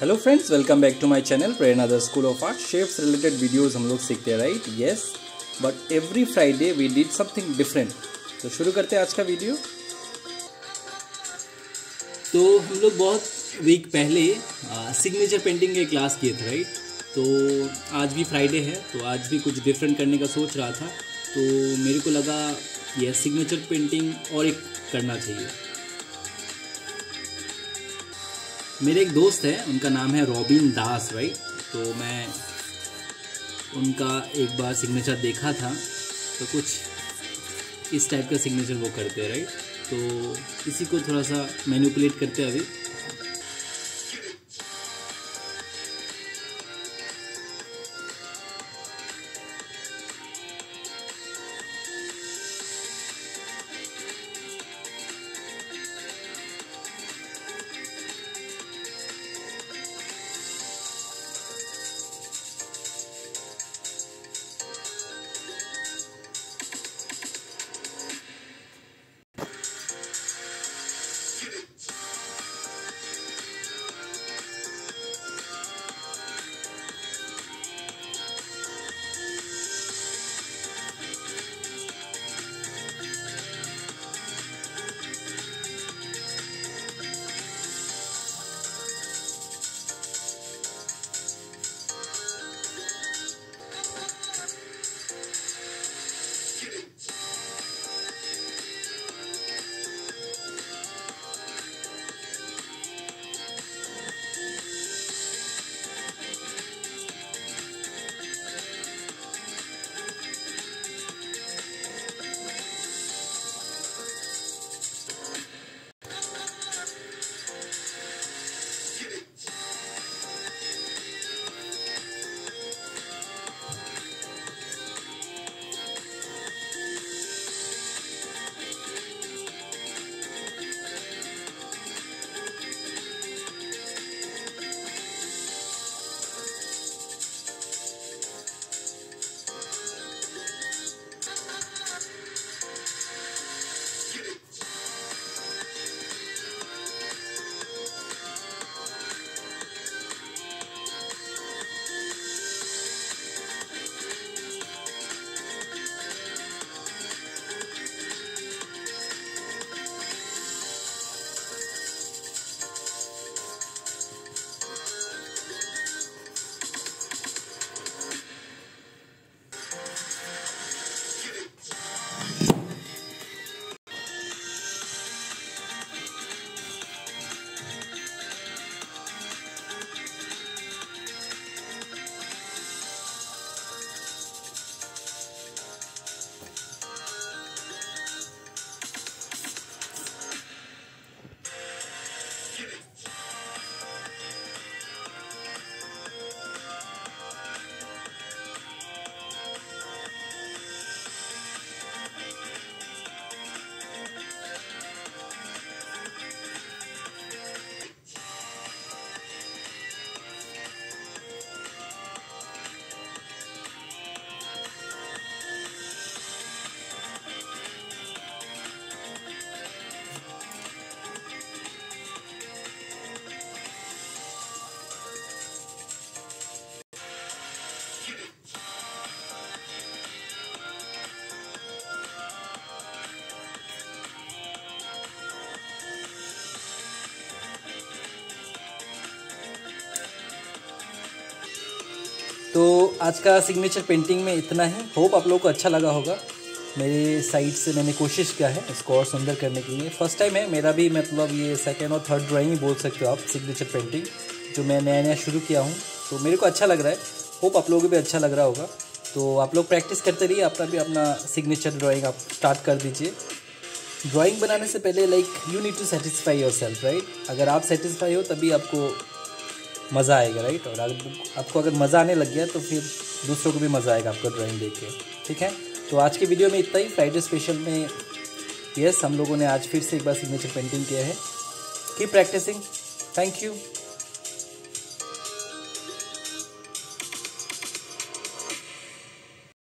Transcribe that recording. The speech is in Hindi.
Hello friends welcome back to my channel Prerna the school of art shapes related videos हम लोग सीखते हैं right yes but every Friday we did something different तो शुरू करते हैं आज का वीडियो तो हम लोग बहुत वीक पहले सिग्नेचर पेंटिंग के क्लास किए थे राइट तो आज भी फ्राइडे है तो आज भी कुछ डिफरेंट करने का सोच रहा था। तो मेरे को लगा यह सिग्नेचर पेंटिंग और एक करना चाहिए। मेरे एक दोस्त है, उनका नाम है रॉबिन दास राइट तो मैं उनका एक बार सिग्नेचर देखा था तो कुछ इस टाइप का सिग्नेचर वो करते हैं राइट तो इसी को थोड़ा सा मैनिपुलेट करते हैं अभी। आज का सिग्नेचर पेंटिंग में इतना है। होप आप लोगों को अच्छा लगा होगा। मेरे साइड से मैंने कोशिश किया है इसको और सुंदर करने के लिए। फ़र्स्ट टाइम है, मेरा भी मतलब ये सेकेंड और थर्ड ड्राइंग ही बोल सकते हो आप सिग्नेचर पेंटिंग जो मैं नया नया शुरू किया हूँ। तो मेरे को अच्छा लग रहा है। होप आप लोगों को भी अच्छा लग रहा होगा। तो आप लोग प्रैक्टिस करते रहिए अपना भी अपना सिग्नेचर ड्राइंग आप स्टार्ट कर दीजिए। ड्राइंग बनाने से पहले like you need to satisfy yourself right अगर आप सेटिस्फाई हो, तभी आपको मज़ा आएगा राइट और अगर आपको अगर मज़ा आने लग गया तो फिर दूसरों को भी मज़ा आएगा आपका ड्राइंग देख के, ठीक है? तो आज के वीडियो में इतना ही। फ्राइडे स्पेशल में यस हम लोगों ने आज फिर से एक बार सिग्नेचर पेंटिंग किया है। की प्रैक्टिसिंग थैंक यू